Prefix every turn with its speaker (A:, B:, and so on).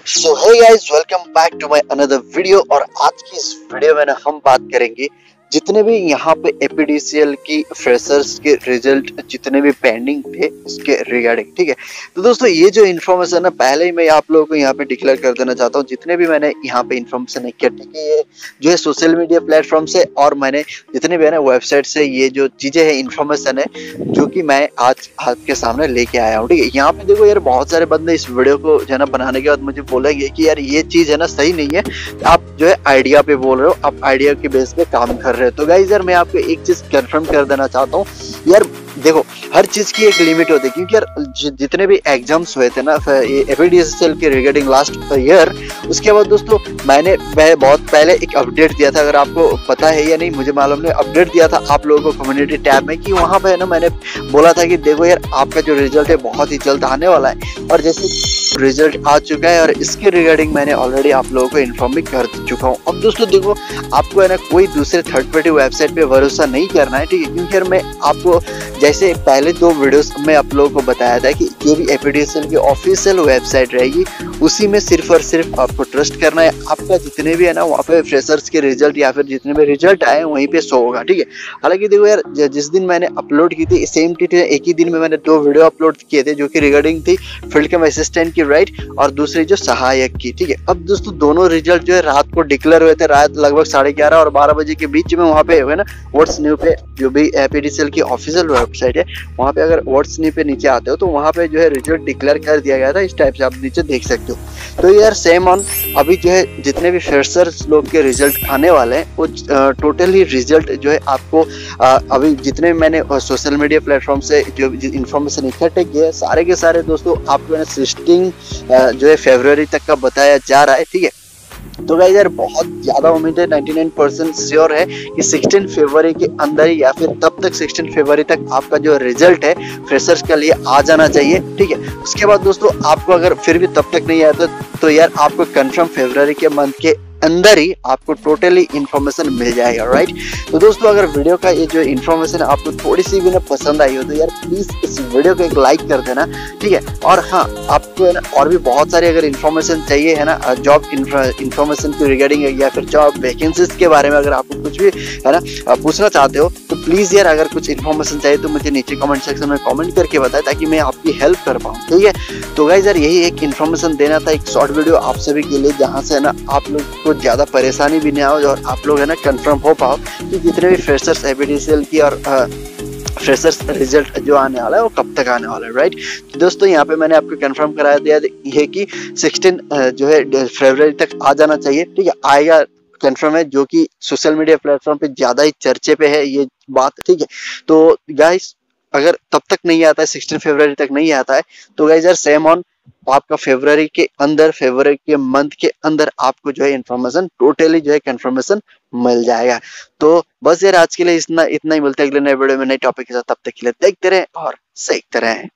A: So hey guys welcome back to my another video और आज की इस वीडियो में ना हम बात करेंगे जितने भी यहाँ पे एपीडीसीएल की फ्रेशर्स के रिज़ल्ट जितने भी पेंडिंग थे, उसके रिगार्डिंग ठीक है? तो दोस्तों, ये जो इन्फॉर्मेशन है, पहले ही मैं आप लोगों को यहाँ पे डिक्लेयर कर देना चाहता हूँ। जितने भी मैंने यहाँ पे इन्फॉर्मेशन इकट्ठी की है जो है सोशल मीडिया प्लेटफॉर्म से और मैंने जितने भी है ना वेबसाइट से ये जो चीज़ें है इन्फॉर्मेशन है, जो कि मैं आज आपके सामने लेके आया हूँ, ठीक है? यहाँ पे देखो यार, बहुत सारे बंदे इस वीडियो को जो है ना बनाने के बाद मुझे बोलेंगे कि यार ये चीज़ है ना सही नहीं है। आप जो है आइडिया पे बोल रहे हो, आप आइडिया के बेस पे काम कर रहे हो। तो गाइज़ यार, मैं आपको एक चीज़ कंफर्म कर देना चाहता हूँ। यार, देखो, हर चीज़ की एक लिमिट होती है, क्योंकि यार जितने भी एग्ज़ाम्स हुए थे ना एफएडीएसएल के रिगार्डिंग लास्ट ईयर उसके बाद दोस्तों, मैंने, मैं बहुत पहले एक अपडेट दिया था, अगर आपको पता है या नहीं, मुझे मालूम नहीं अपडेट दिया था आप लोगों को कम्युनिटी टैब में कि वहाँ पे ना, मैंने बोला था कि देखो यार, आपका जो रिज़ल्ट है बहुत ही जल्द आने वाला है। और जैसे रिज़ल्ट आ चुका है और इसके रिगार्डिंग मैंने ऑलरेडी आप लोगों को इन्फॉर्म भी कर चुका हूँ। अब दोस्तों देखो, आपको है ना कोई दूसरे थर्ड पार्टी वेबसाइट पे भरोसा नहीं करना है, ठीक है? क्योंकि मैं आपको जैसे पहले दो वीडियोस में आप लोगों को बताया था कि जो भी एपीडीएसएल की ऑफिशियल वेबसाइट रहेगी, उसी में सिर्फ़ और सिर्फ़ आपको ट्रस्ट करना है। आपका जितने भी है ना, वहाँ पे फ्रेशर्स के रिज़ल्ट या फिर जितने भी रिज़ल्ट आए वहीं पे शो होगा, ठीक है? हालाँकि देखो यार जिस दिन मैंने अपलोड की थी सेम टी एक ही दिन में मैंने दो वीडियो अपलोड किए थे, जो कि रिगार्डिंग थी फ़ील्ड कम असिस्टेंट की राइट और दूसरी जो सहायक की, ठीक है? अब दोस्तों, दोनों रिज़ल्ट जो है, रात को डिक्लेयर हुए थे, रात लगभग साढ़े ग्यारह और बारह बजे के बीच में वहाँ पे हुए ना व्हाट्स न्यू पे, जो भी एपीडीसीएल की ऑफिशियल वेबसाइट है, वहाँ पे अगर व्हाट्स न्यू पे नीचे आते हो तो वहाँ पे जो है रिज़ल्ट डिक्लेयर कर दिया गया था, इस टाइप से आप नीचे देख सकते हो। तो यार सेम ऑन अभी जो है, जितने भी फ्रेशर्स लोग के रिज़ल्ट आने वाले हैं, वो टोटली रिज़ल्ट जो है आपको अभी जितने मैंने सोशल मीडिया प्लेटफॉर्म से जो इन्फॉर्मेशन इकट्ठे किए सारे के सारे दोस्तों, आपको जो है फेबर तक का बताया जा रहा है ठीक है? तो गाइस यार बहुत ज़्यादा उम्मीद है 99 परसेंट श्योर है कि 16 फरवरी के अंदर ही या फिर तब तक 16 फरवरी तक आपका जो रिज़ल्ट है फ्रेशर्स के लिए आ जाना चाहिए ठीक है? उसके बाद दोस्तों आपको अगर फिर भी तब तक नहीं आया तो, तो यार आपको कंफर्म फरवरी के मंथ के अंदर ही आपको टोटली इन्फॉर्मेशन मिल जाएगा राइट तो दोस्तों, अगर वीडियो का ये जो इन्फॉर्मेशन आपको थोड़ी सी भी ना पसंद आई हो तो यार प्लीज़ इस वीडियो को एक लाइक कर देना, ठीक है? और हाँ आपको ना, और भी बहुत सारी अगर इन्फॉर्मेशन चाहिए, है ना जॉब इन्फॉर्मेशन की रिगार्डिंग या फिर जॉब वैकेंसीज के बारे में अगर आपको कुछ भी, है ना पूछना चाहते हो तो प्लीज़ यार अगर कुछ इन्फॉर्मेशन चाहिए तो मुझे नीचे कमेंट सेक्शन में कमेंट करके बताए, ताकि मैं आपकी हेल्प कर पाऊँ, ठीक है? तो गाइज़ यार यही एक इन्फॉर्मेशन देना था, एक शॉर्ट वीडियो आप सभी के लिए, जहाँ से है ना, आप लोग ज़्यादा परेशानी भी नहीं आओ और आप लोग है ना कंफर्म हो पाओ कि जितने भी फ्रेशर्स एबीडीसीएल की और फ्रेशर्स रिज़ल्ट जो आने वाला है, वो कब तक आने वाला है राइट तो दोस्तों, यहाँ पे मैंने आपको कंफर्म कराया दिया है कि 16 जो है फरवरी तक आ जाना चाहिए, ठीक है? आएगा कंफर्म है जो कि सोशल मीडिया प्लेटफॉर्म पे ज़्यादा ही चर्चे पे है ये बात, ठीक है? तो गाइस अगर तब तक नहीं आता है सिक्सटीन फेबर तक नहीं आता है तो गाइज़ यार सेम ऑन आपका फेब्रवरी के अंदर फेब्रवरी के मंथ के अंदर आपको जो है इन्फॉर्मेशन टोटली जो है कंफर्मेशन मिल जाएगा। तो बस यार, आज के लिए इतना इतना ही मिलता है अगले नए वीडियो में, नए टॉपिक के साथ। तब तक के लिए देखते रहे और सीखते रहे।